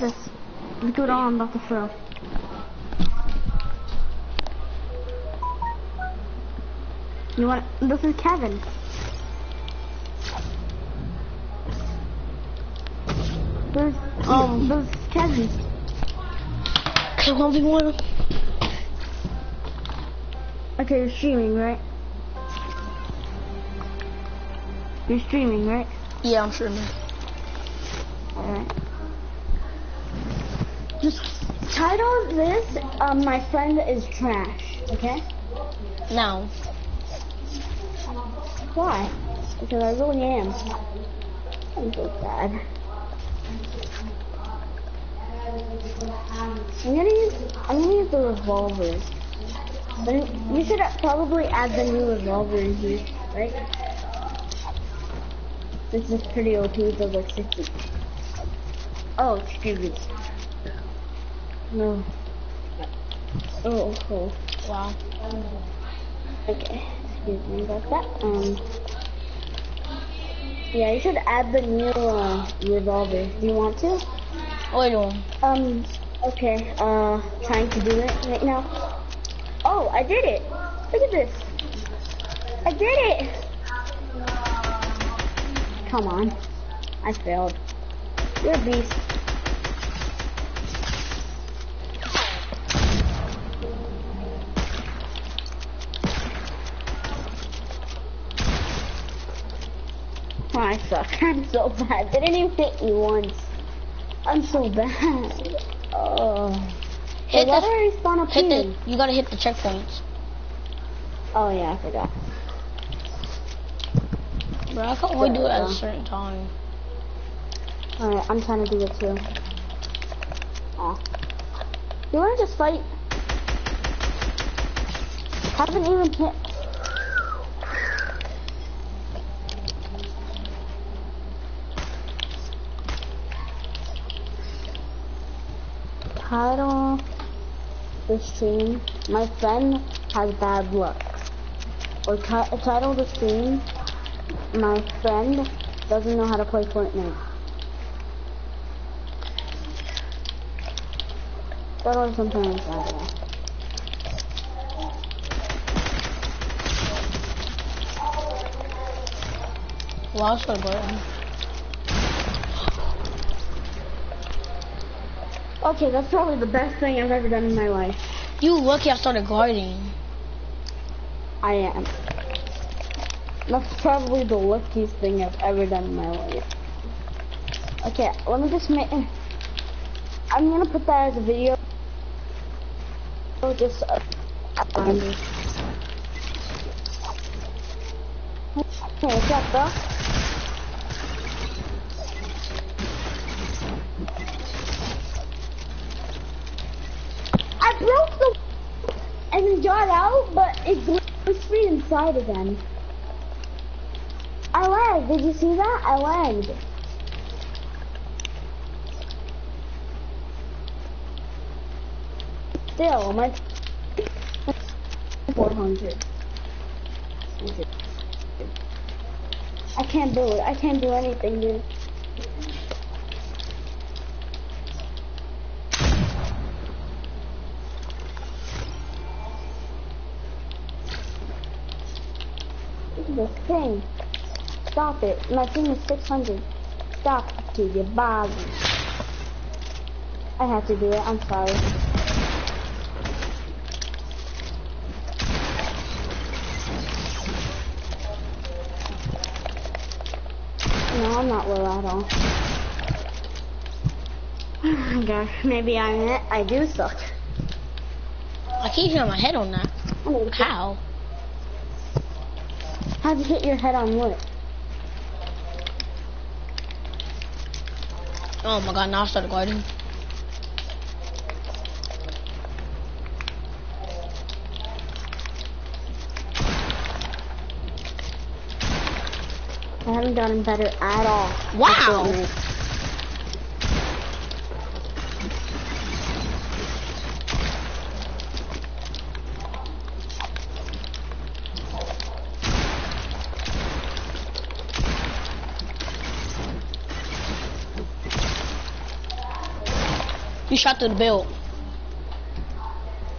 this. What I'm about to throw. You want? This is Kevin. There's um. There's Kevin. One v one. Okay, you're streaming, right? You're streaming, right? Yeah, I'm streaming. Alright. Just title this, um, my friend is trash, okay? No. Why? Because I really am. I'm so sad. I'm gonna use, I'm gonna use the revolver. But you should probably add the new revolver in here, right? This is pretty OP, but like 60. Oh, excuse me. No. Oh, oh. Wow. Okay, excuse me about that. Um, yeah, you should add the new uh, revolver. Do you want to? Wait on. Um, okay, uh, trying to do it right now. Oh, I did it! Look at this! I did it! Come on. I failed. You're a beast. I suck. I'm so bad. They didn't even hit me once. I'm so bad. Oh. Hit why the- do I respawn up Hit here? the. You gotta hit the checkpoints. Oh yeah, I forgot. Bro, I can only do it at a certain time. Alright, I'm trying to do it too. Aw. You wanna just fight? Haven't even hit. Title the stream. My friend has bad luck. Or ti- title the stream. My friend doesn't know how to play Fortnite. That or something like that. yeah. Well, I was gonna go. Okay, that's probably the best thing I've ever done in my life. You lucky I started gliding. I am. That's probably the luckiest thing I've ever done in my life. Okay, let me just make. I'm gonna put that as a video. Just. Uh, um, hey, what's up, bro? I broke the and it got out, but it glitched free inside again. I lagged. Did you see that? I lagged. Still, my 400. I can't do it. I can't do anything, dude. This thing. Stop it. My thing is 600. Stop to your body. I have to do it. I'm sorry. No, I'm not low at all. Oh my gosh, maybe I'm I do suck. I keep hitting my head on that. How? How'd you hit your head on wood? Oh my god, now I started gliding. I haven't gotten better at all. Wow. You shot the build.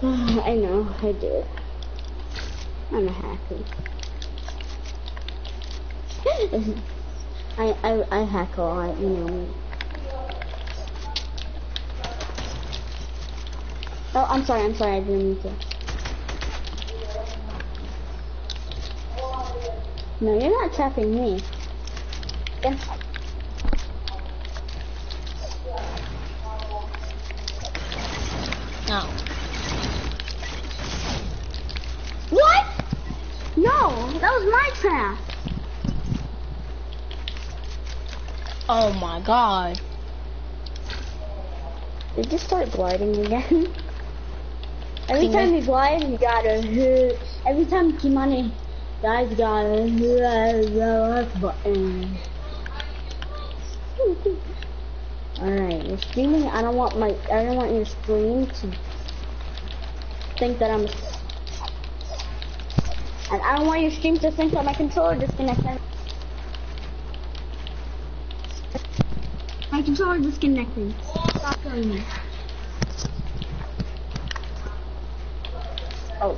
I know, I did. I'm happy. I, I, I hack a lot, you know me. Oh, I'm sorry, I'm sorry, I didn't mean to. No, you're not tapping me. Yeah. No. What? No, that was my trap. Oh my god. Did you start gliding again? Every time you glide, you gotta. Every time Kymani dies, you gotta hit the F button. Alright, you're streaming. I don't want my, I don't want your screen to think that I'm, and I don't want your stream to think that my controller just disconnected. Controller disconnected. Stop doing this. Oh.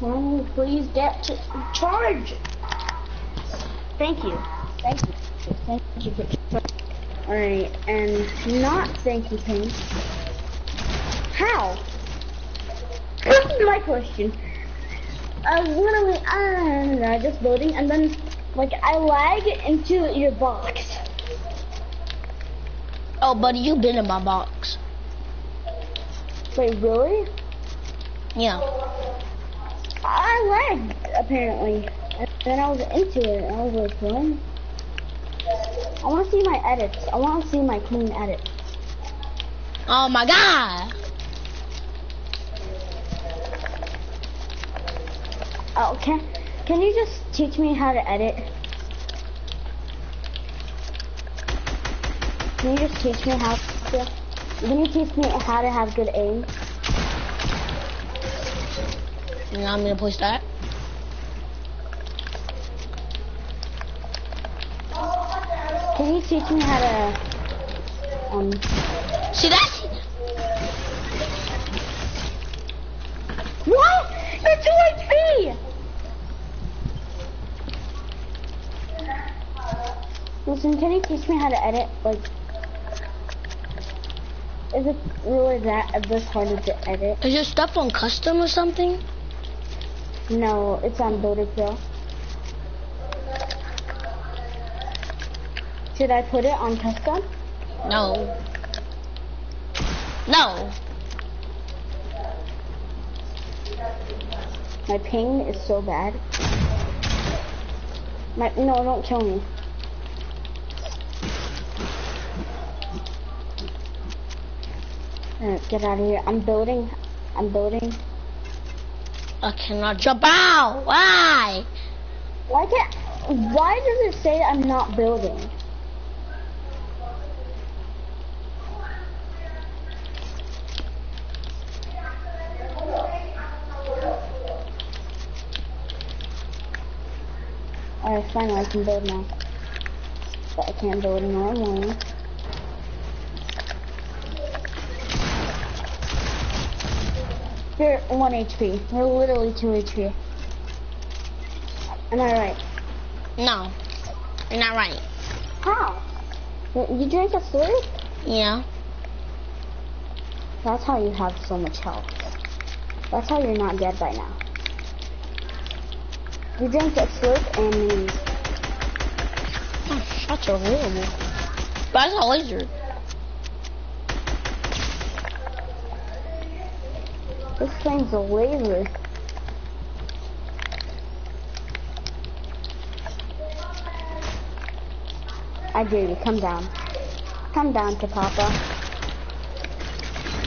You please get to charge? Thank you. Thank you. Thank you. for. Alright, and not thank you, Pink. How? This is my question. I literally, uh, just loading, and then, like, I lag into your box. Oh, buddy, you've been in my box. Wait, really? Yeah. I lagged, apparently. And then I was into it, and I was like, what? I want to see my edits. I want to see my clean edits. Oh my god. Oh, can, you just teach me how to edit? Can you just teach me how to? Can you teach me how to have good aim? You want me to push that? Can you teach me how to, um, See that's what? You're 2 HP! Listen, can you teach me how to edit? Like, is it really that this hard to edit? is your stuff on custom or something? No, it's on Builder Pro. Should I put it on custom? No. No. My ping is so bad. My no, don't kill me. Get out of here. I'm building. I'm building. I cannot jump out. Why? Why can't? Why does it say I'm not building? Alright, finally I can build now. But I can't build normally. You're 1 HP. You're literally 2 HP. Am I right? No. You're not right. How? You drink a slurp? Yeah. That's how you have so much health. That's how you're not dead by now. You drink a slurp and. Oh, shots are horrible. But I saw a laser. This thing's a laser. I dare you, come down. Come down to Papa.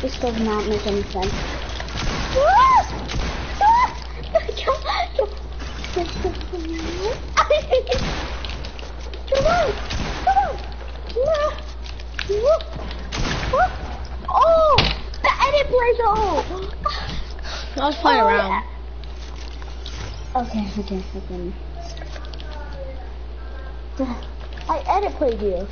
This does not make any sense. Ah! Ah! Come on! Come on! Come on! No! No! Oh! The edit plays oh! I was playing Oh, around. Okay, okay, okay. I edit played you.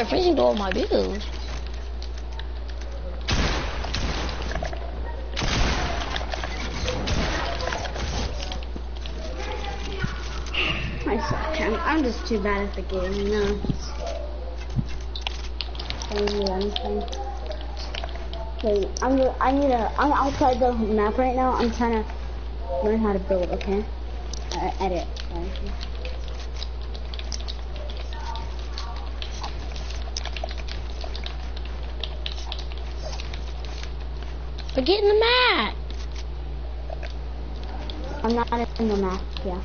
You're finishing all my bills. I suck. I'm, I'm just too bad at the game, you know. anything. Wait, I'm I need a, I'm outside the map right now. I'm trying to learn how to build, okay? Uh, edit. Sorry. But get in the map. I'm not in the map, yeah.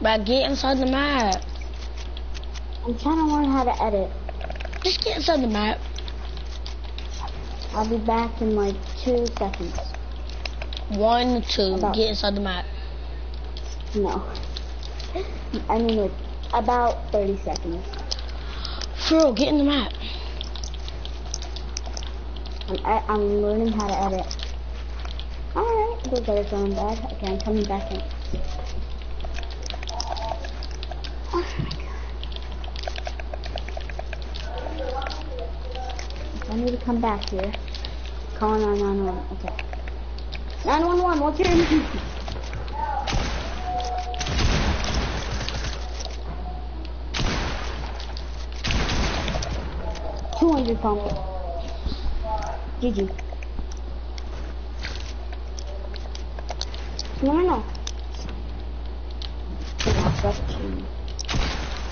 But get inside the map. I'm trying to learn how to edit. Just get inside the map. I'll be back in like two seconds. One, two, About- get inside the map. No. I mean like about 30 seconds. Real, get in the map. I'm, I'm learning how to edit. Alright, those edits aren't bad. Okay, I'm coming back in. Oh my god. I need to come back here. Calling 911. Okay. 911, what's your emergency? Two hundred pump. GG. No, no, no. That's.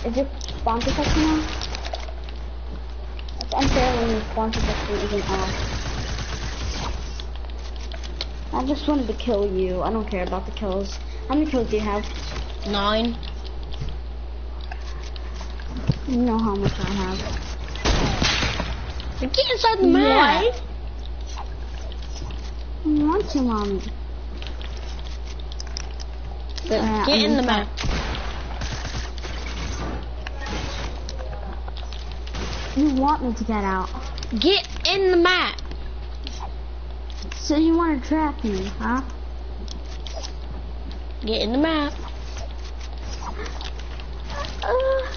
Is it spawn protection now? It's unfair when spawn protection isn't off. I just wanted to kill you. I don't care about the kills. How many kills do you have? Nine. You know how much I have. Get inside the map. Want to, mommy. But Uh, get in the map. You want me to get out. Get in the map. So you want to trap me, huh? Get in the map. Uh, oh,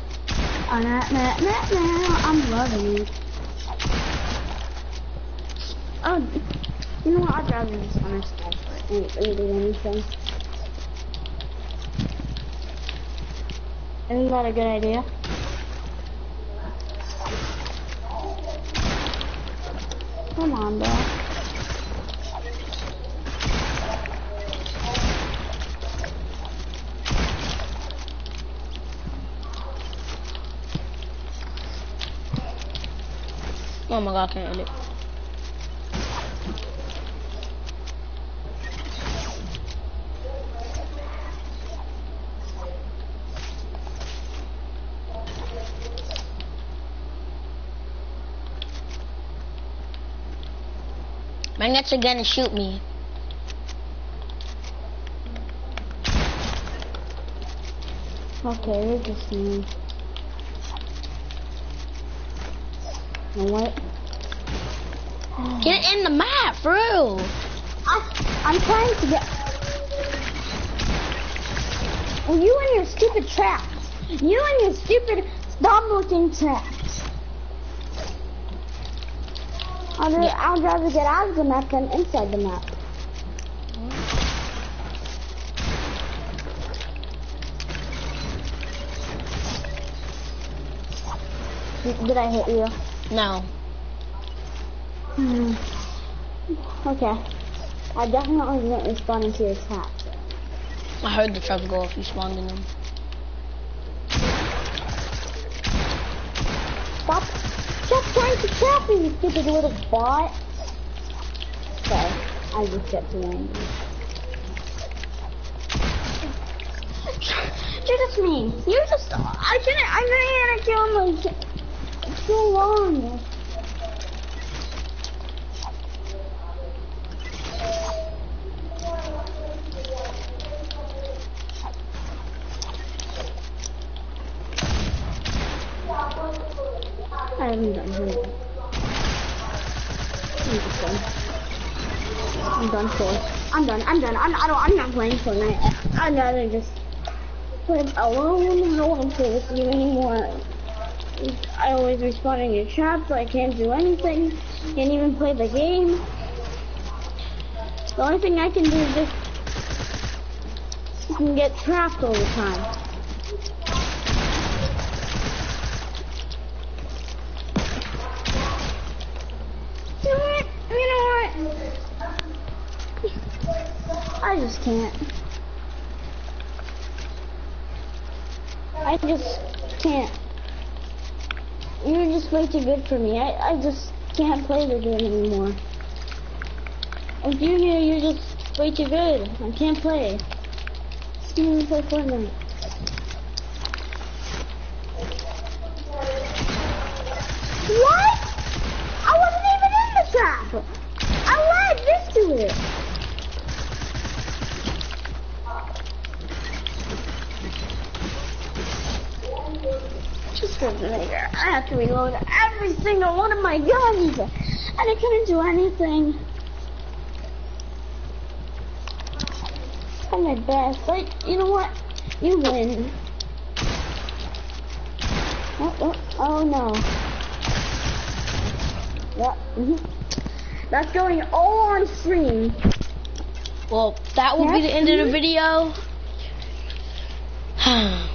nah, nah, nah, nah. I'm loving it. Oh, you know what? I'd rather just want to stop and and do anything. Isn't that a good idea? Come on, bro. Oh my god, I can't edit. Magnets are gonna shoot me. Okay, you're just. You know what? Get in the map, for real. I, I'm trying to get. Well, you and your stupid traps. You and your stupid dumb-looking traps. I'd, Yeah. I'd rather get out of the map than inside the map. Did I hit you? No. Hmm. Okay. I definitely didn't respond to your trap. I heard the trap go off. You spawned in them. Trying to trap me, you stupid little bot. Sorry, I just get too angry. You're just mean. You're just. I didn't. I didn't gonna kill him like so long. I haven't done anything. I'm just done. I'm done for. I'm done. I'm done. I'm, I don't. I'm not playing Fortnite. I'd rather just play alone. I don't play with you anymore. I always respawn in your trap, so I can't do anything. Can't even play the game. The only thing I can do is just get trapped all the time. You know what? You know what? I just can't. I just can't. You're just way too good for me. I, I just can't play the game anymore. And here, you're just way too good. I can't play. Me play Fortnite. What? I wasn't even in the trap. I lagged into it. Just the nigger. I have to reload every single one of my guns. And I couldn't do anything. I'm my best. Like, you know what? You win. Oh, oh, oh no. Yeah. mhm. That's going all on stream. Well, that will be the end of the video.